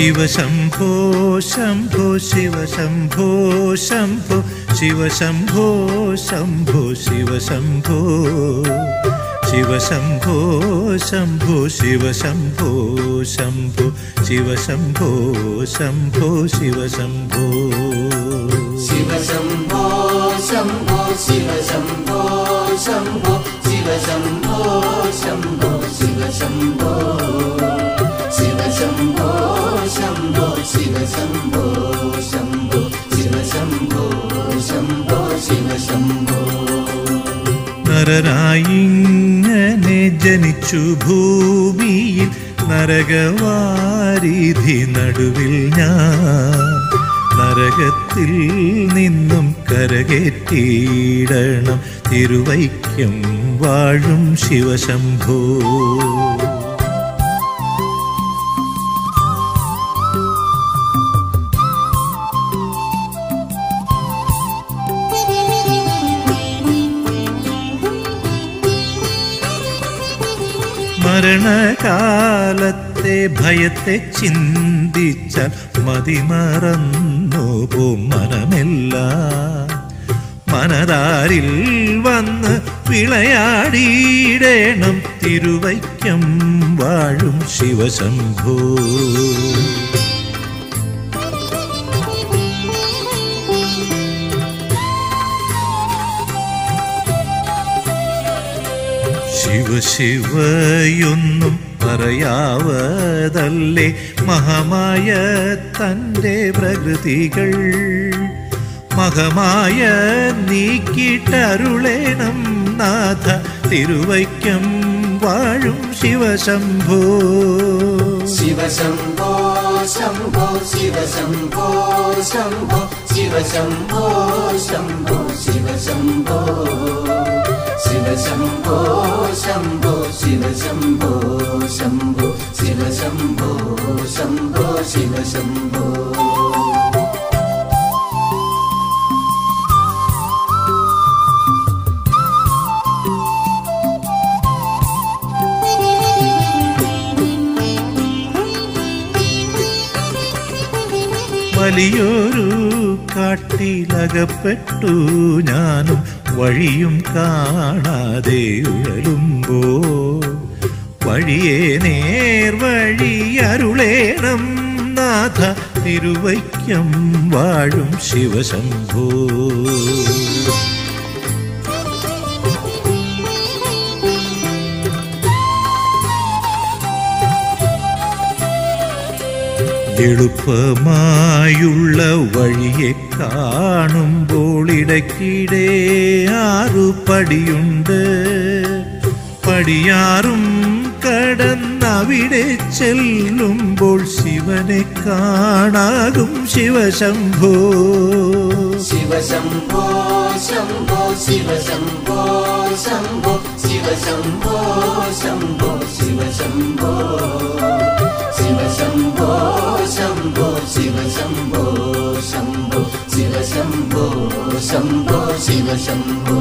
शिव शम्भो शम्भो शिव शम्भो शम्भो शिव शम्भो शम्भो शिव शम्भो शिव शम्भो शम्भो शिव शम्भो शम्भो शिव शम्भो शम्भो शिव शम्भो शिव शम्भो शम्भो शिव शम्भो शम्भो शिव शम्भो शम्भो शिव शम्भो ശിവശംഭോ ശംഭോ ശിവശംഭോ ശംഭോ ശിവശംഭോ നരനായിങ്ങനെ ജനിച്ചു ഭൂമിയിൽ നരകവാരിധി നടുവിൽ ഞാൻ നരകത്തിൽ നിന്നും കരകേറ്റിയിടണം. തിരുവൈക്കം വാഴും ശിവശംഭോ മരണകാലത്തെ ഭയത്തെ ചിന്തിച്ചാൽ മതിമറന്നു പോം മനമെല്ലാം. മനതാരിൽ വന്ന് വിളയാടിയിടേണം തിരുവൈക്കം വാഴും ശിവശംഭോ. ശിവ ശിവയൊന്നും പറയാവതല്ലേ മഹമായ തന്റെ പ്രകൃതികൾ. മഹമായ നീക്കിട്ടരുളേണം നാഥ തിരുവൈക്കം വാഴും ശിവശംഭോ. ശിവശംഭോ ശംഭോ ശിവശംഭോ ശംഭോ ശിവശംഭോ ശംഭോ ശിവശംഭോ. ശിവശംഭോ ശംഭോ ശിവശംഭോ ശംഭോ ശിവശംഭോ ശംഭോ ശിവശംഭോ വലിയൊരു കാട്ടിലകപ്പെട്ടു ഞാനും വഴിയും കാണാതെ ഉഴലുമ്പോ വഴിയെ നേർവഴി അരുളേണം നാഥ തിരുവൈക്കം വാഴും ശിവശംഭോ. എളുപ്പമായുള്ള വഴിയെ കാണുമ്പോൾ ഇടയ്ക്കിടെ ആറു പടിയുണ്ട് പടിയാറും കടന്നവിടെ ചെല്ലുമ്പോൾ ശിവനെ കാണാകും ശിവശംഭോ ശിവശംഭോ ശംഭോ ശിവശംഭോ ശംഭോ ശിവശംഭോ ശംഭോ ശിവശംഭോ ശിവശംഭോ ശംഭോ ശിവശംഭോ ശംഭോ ശിവശംഭോ ശംഭോ ശിവശംഭോ